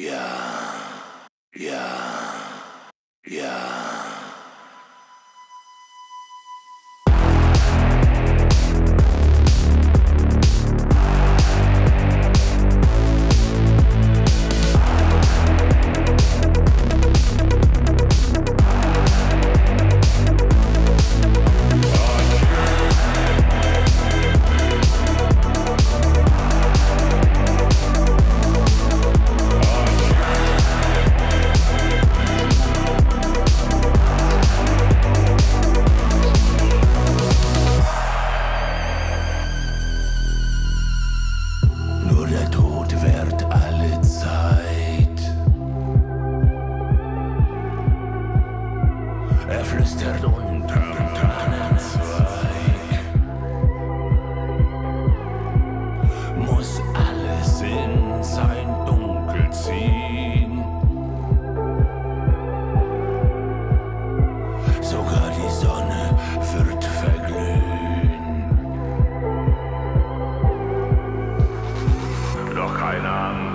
Yeah. Yeah. Yeah.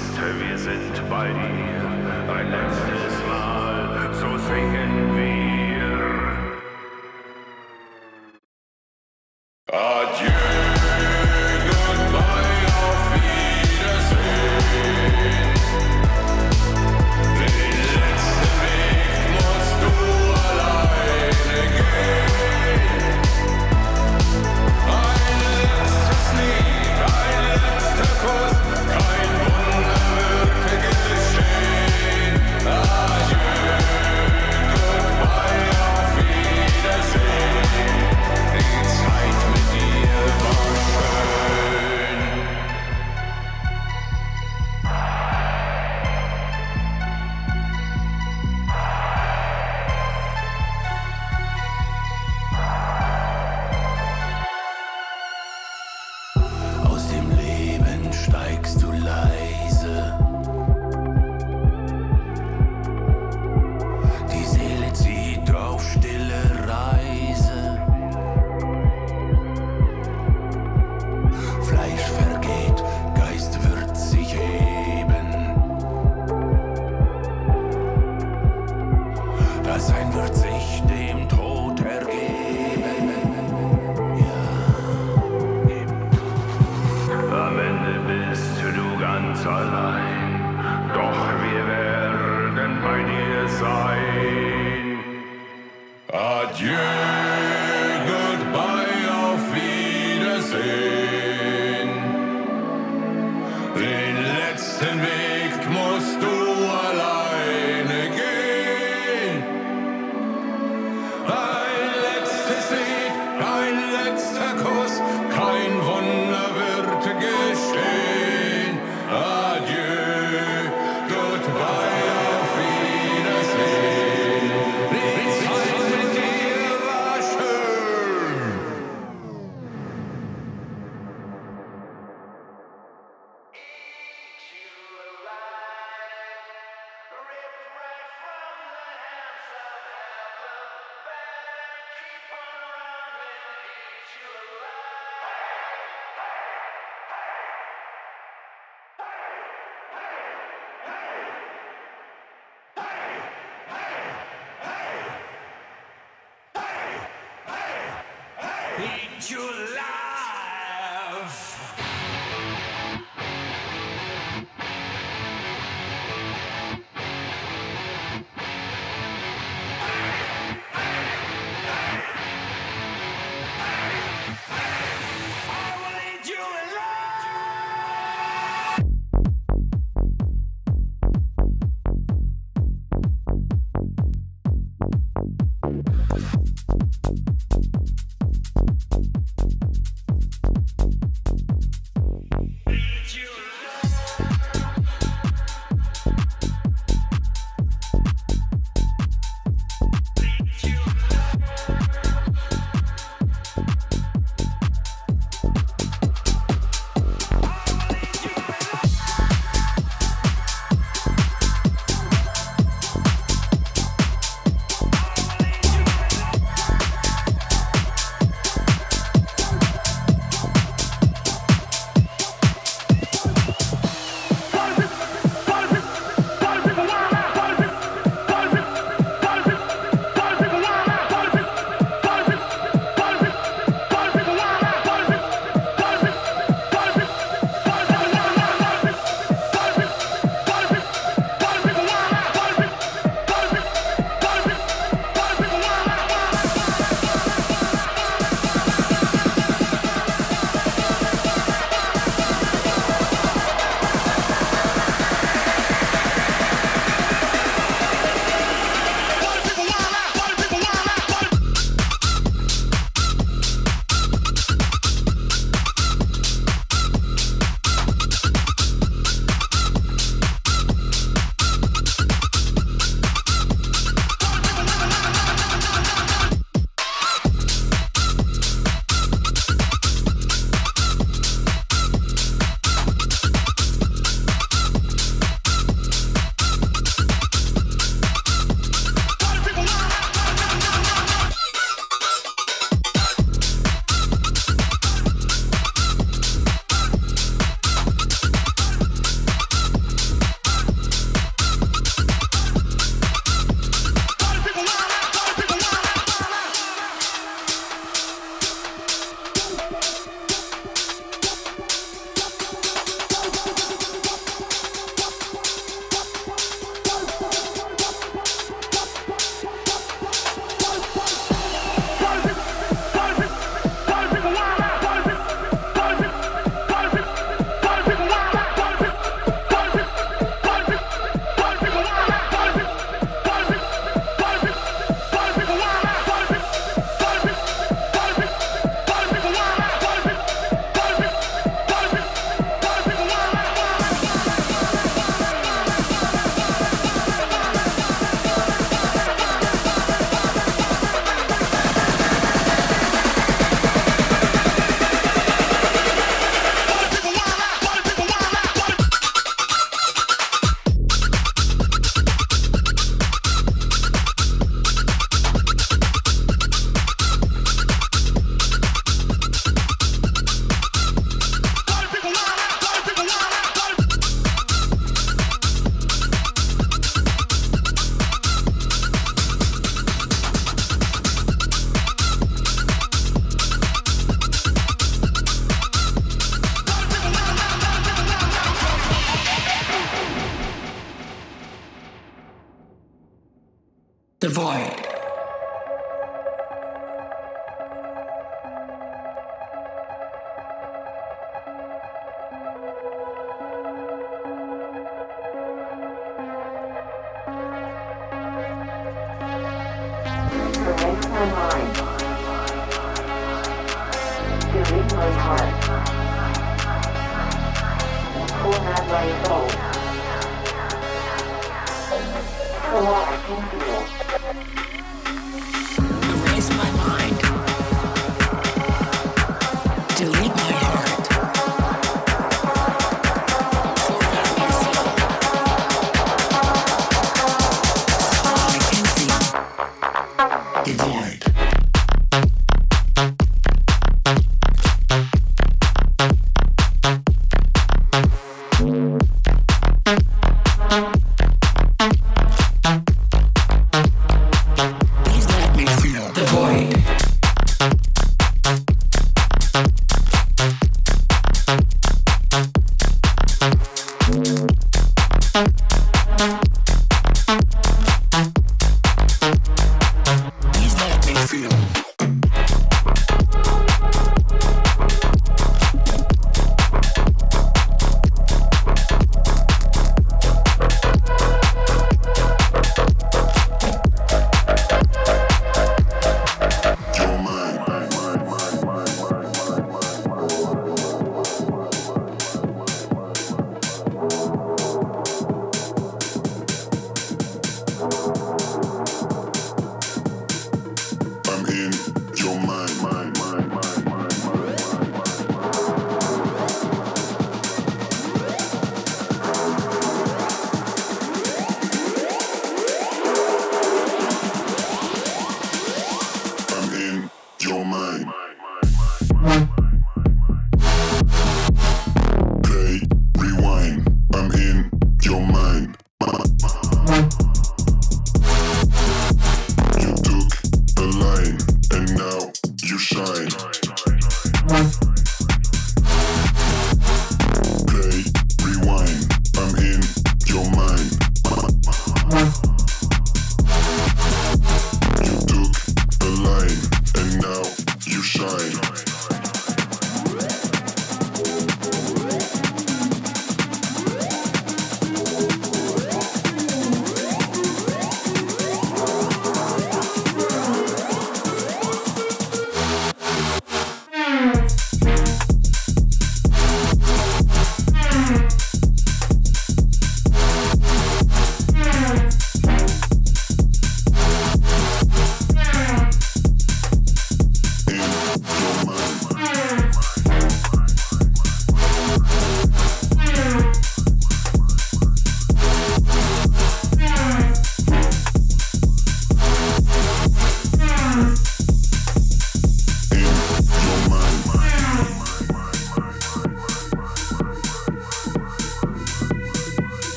Monster, wir sind bei dir. Ein letztes Mal, so singen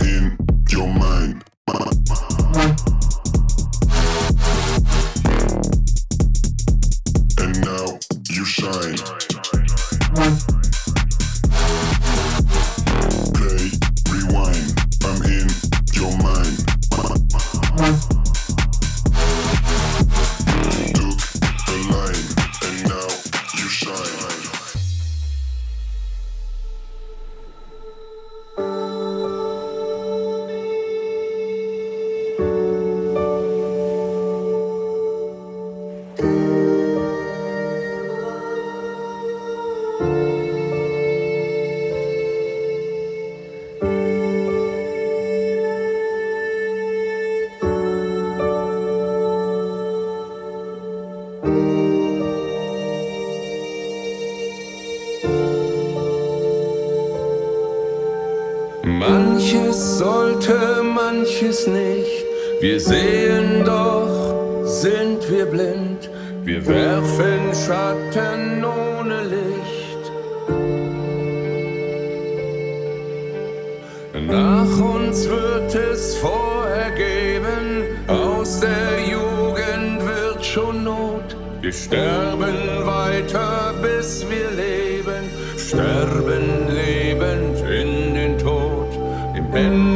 In your mind. Sehen doch, sind wir blind. Wir werfen Schatten ohne Licht. Nach uns wird es vorher geben, aus der Jugend wird schon Not. Wir sterben weiter, bis wir leben, sterben lebend in den Tod. Dem Ende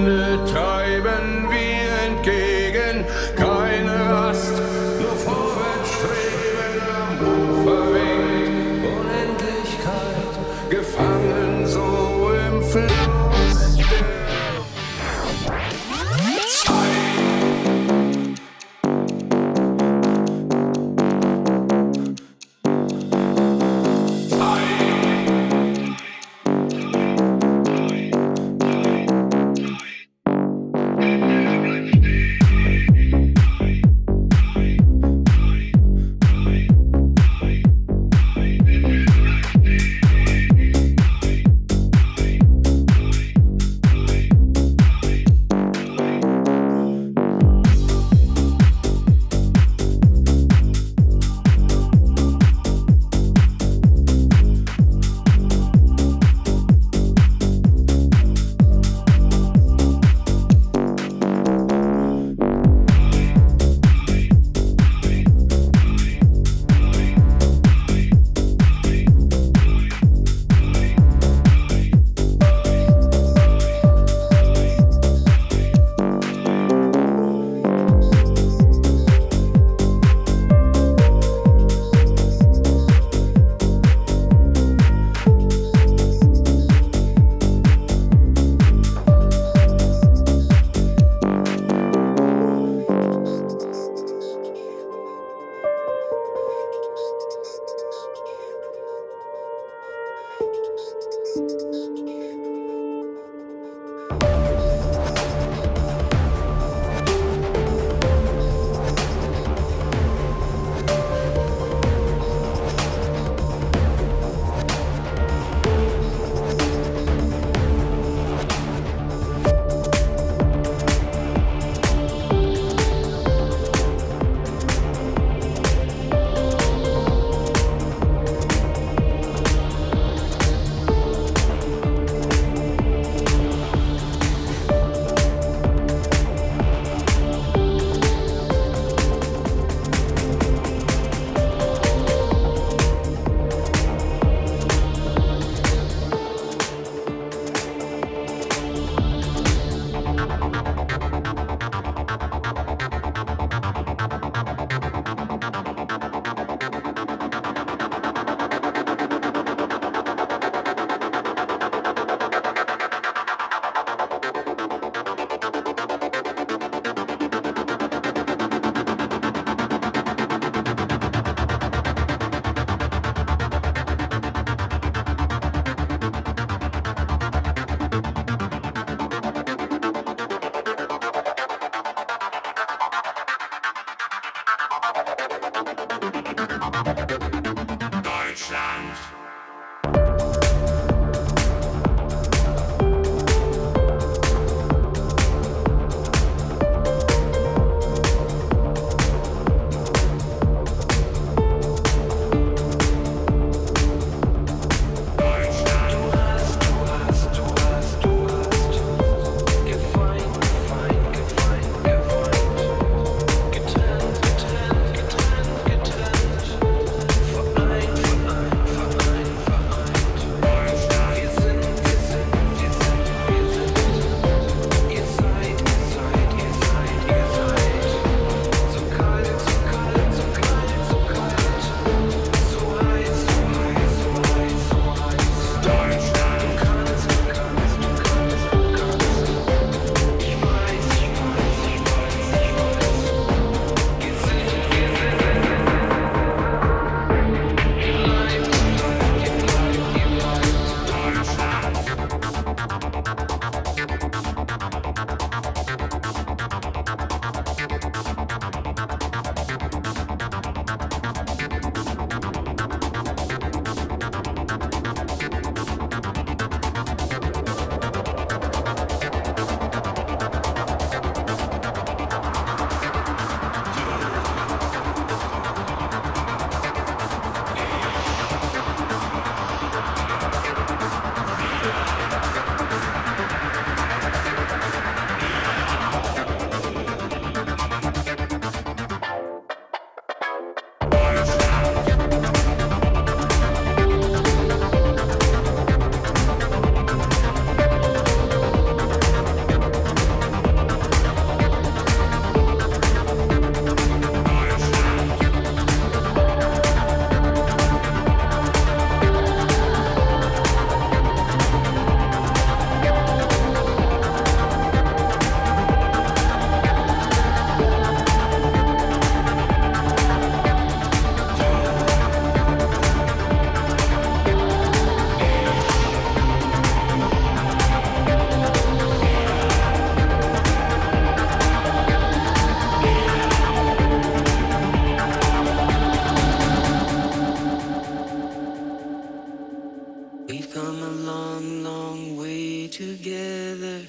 together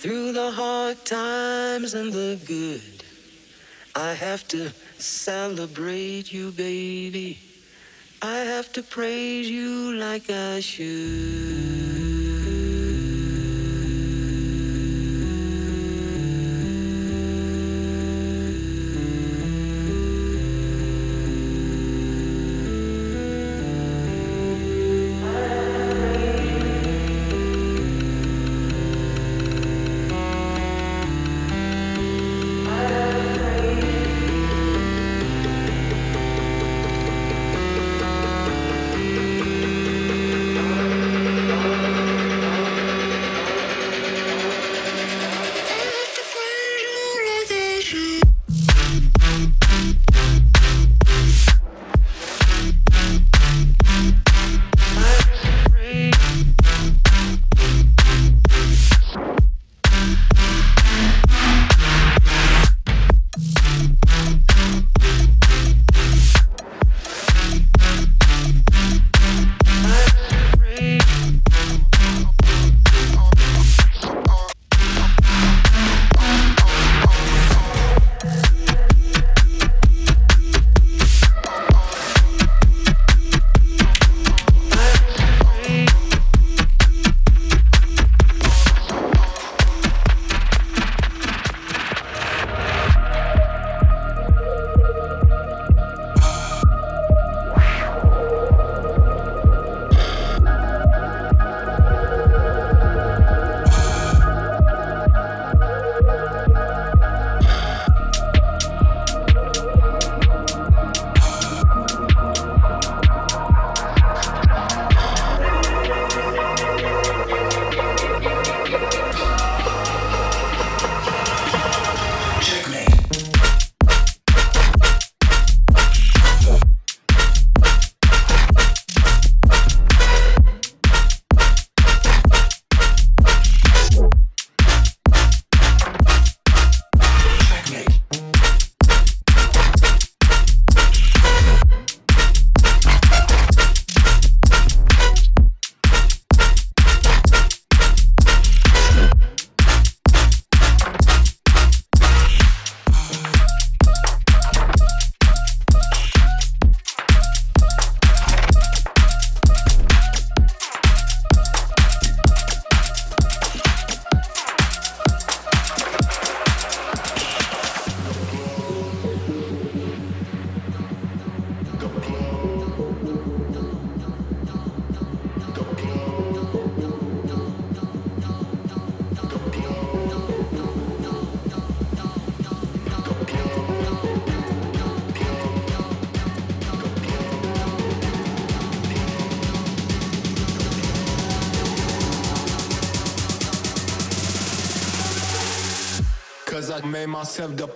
through the hard times and the good. I have to celebrate you, baby. I have to praise you like I should. Marcelo da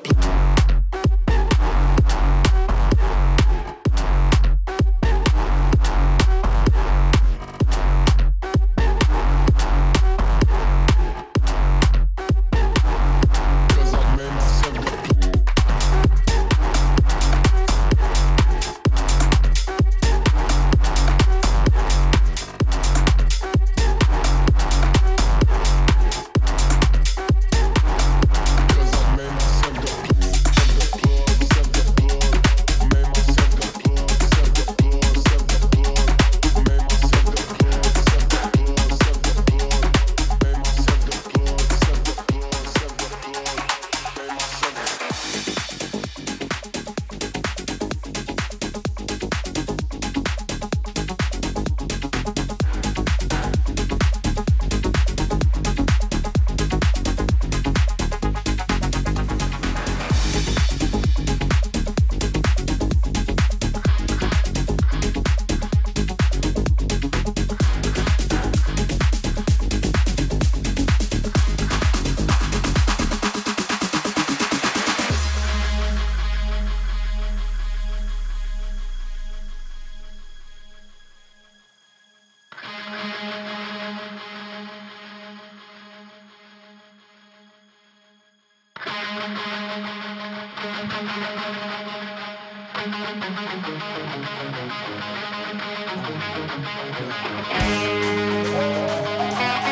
Thank you.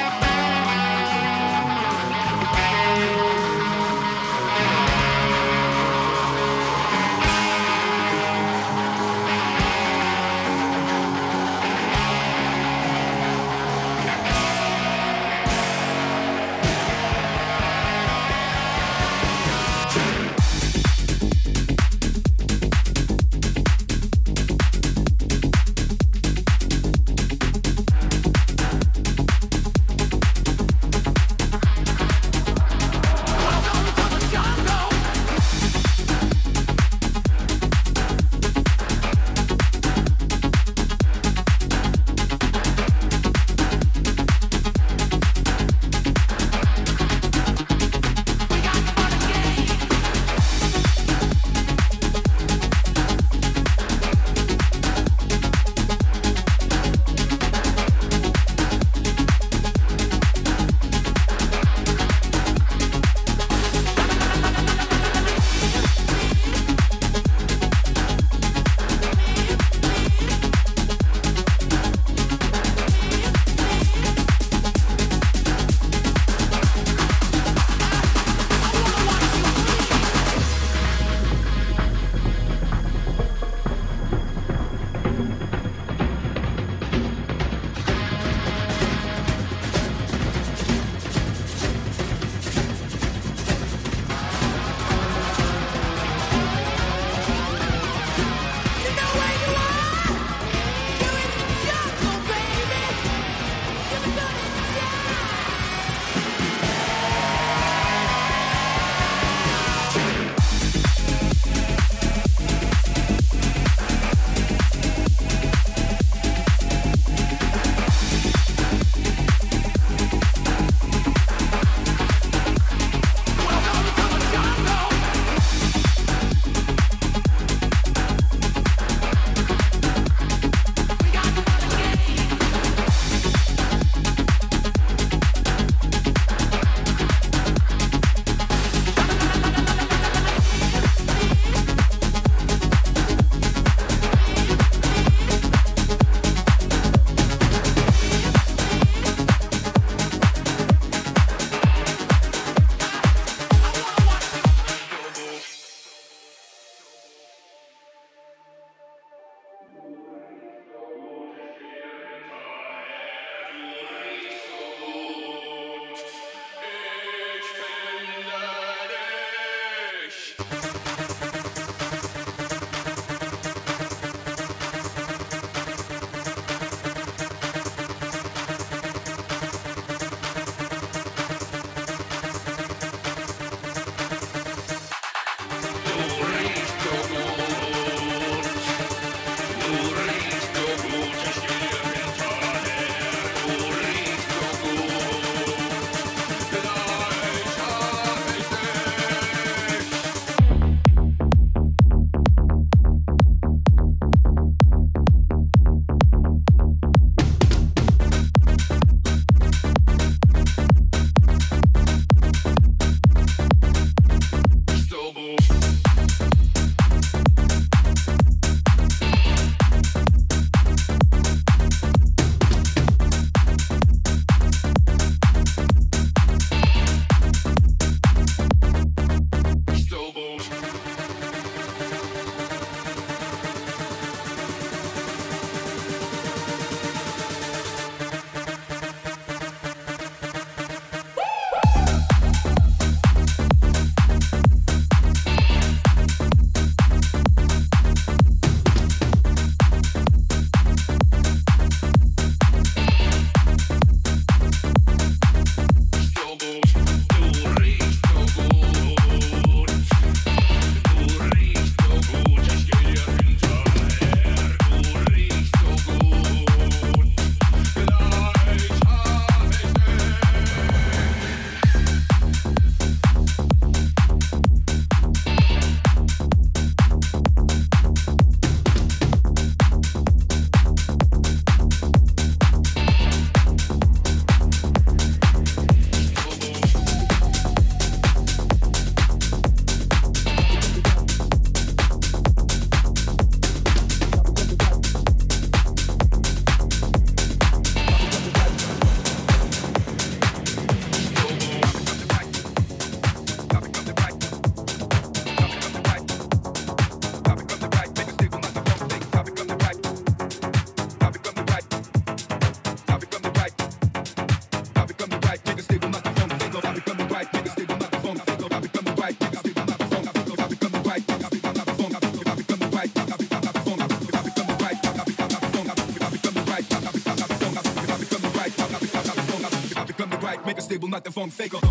Phone faker.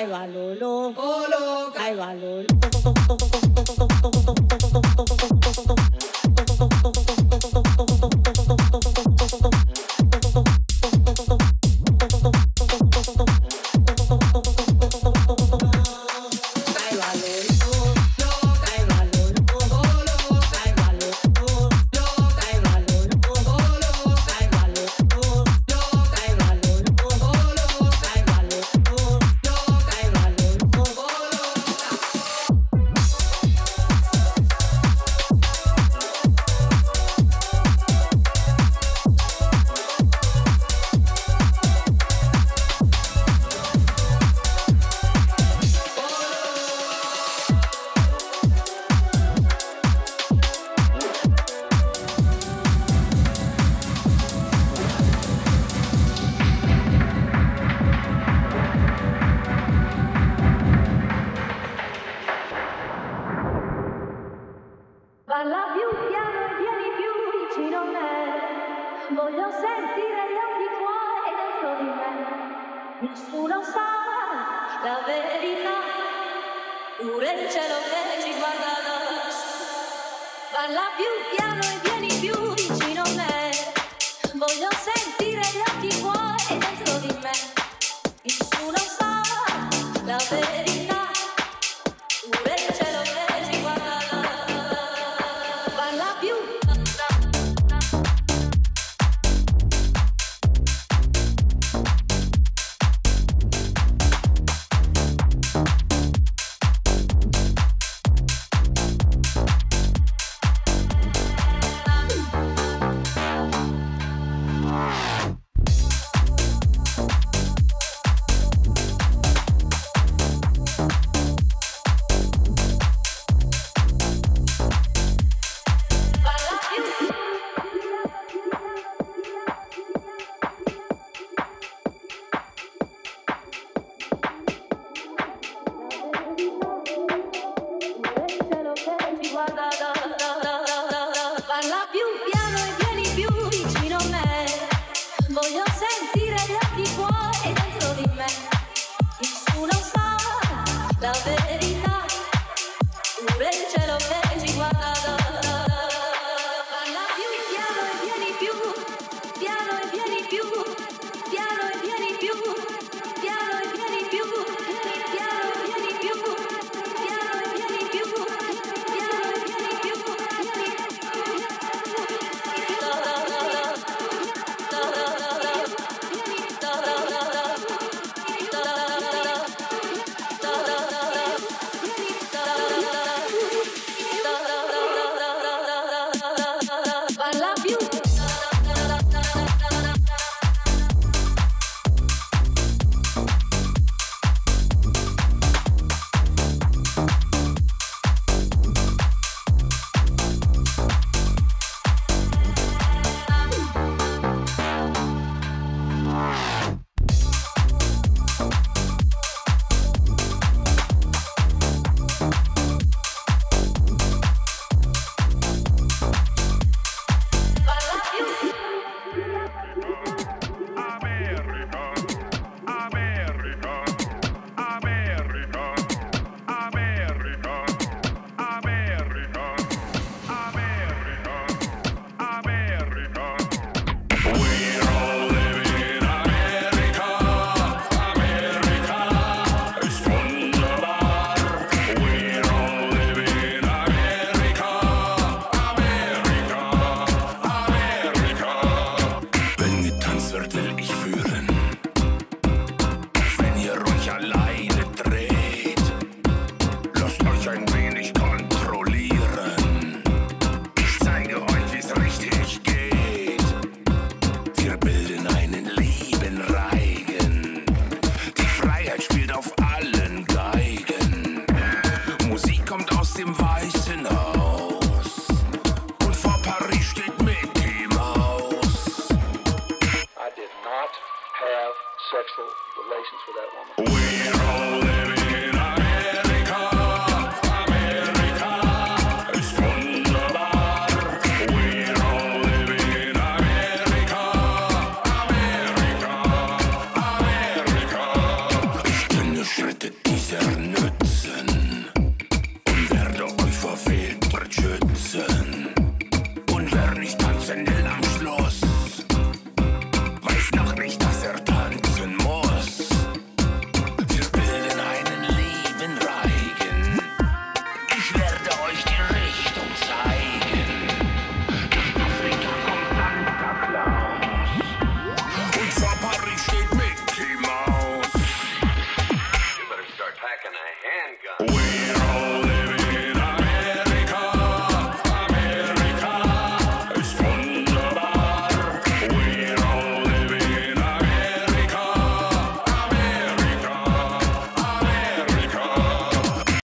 Ahí va Lolo, ahí va Lolo.